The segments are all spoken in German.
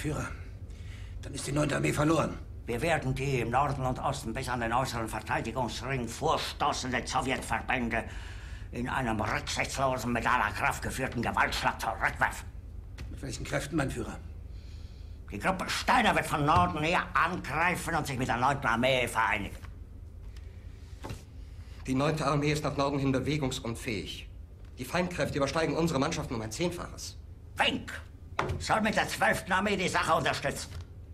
Führer, dann ist die 9. Armee verloren. Wir werden die im Norden und Osten bis an den äußeren Verteidigungsring vorstoßenden Sowjetverbände in einem rücksichtslosen, mit aller Kraft geführten Gewaltschlag zurückwerfen. Mit welchen Kräften, mein Führer? Die Gruppe Steiner wird von Norden her angreifen und sich mit der 9. Armee vereinigen. Die 9. Armee ist nach Norden hin bewegungsunfähig. Die Feindkräfte übersteigen unsere Mannschaften um ein Zehnfaches. Wink soll mit der 12. Armee die Sache unterstützen.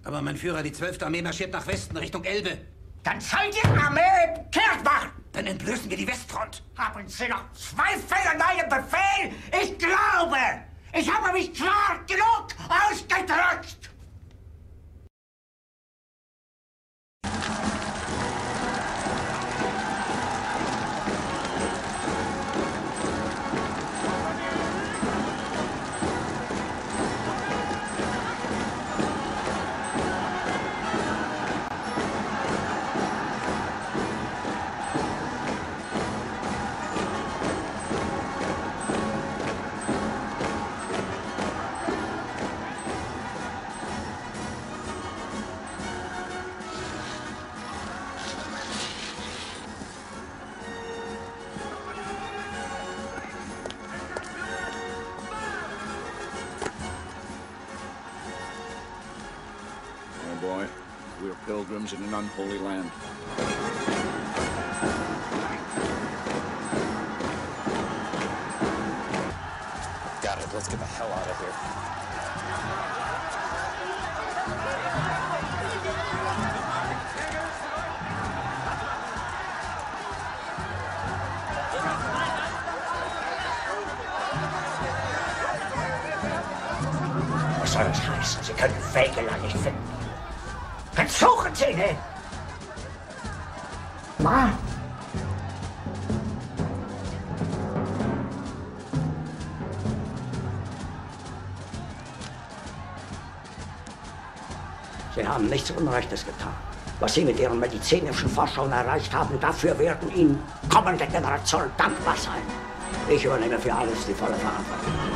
Aber mein Führer, die 12. Armee marschiert nach Westen, Richtung Elbe. Dann soll die Armee kehrt machen. Dann entblößen wir die Westfront. Haben Sie noch Zweifel an meinem Befehl? Ich glaube, ich habe mich klar genug ausgedrückt. Boy, we're pilgrims in an unholy land. Got it. Let's get the hell out of here. Was soll das heißen? Sie können Wegeler nicht finden. Dann suchen Sie ihn. Ma. Sie haben nichts Unrechtes getan. Was Sie mit Ihren medizinischen Forschungen erreicht haben, dafür werden Ihnen kommende Generationen dankbar sein. Ich übernehme für alles die volle Verantwortung.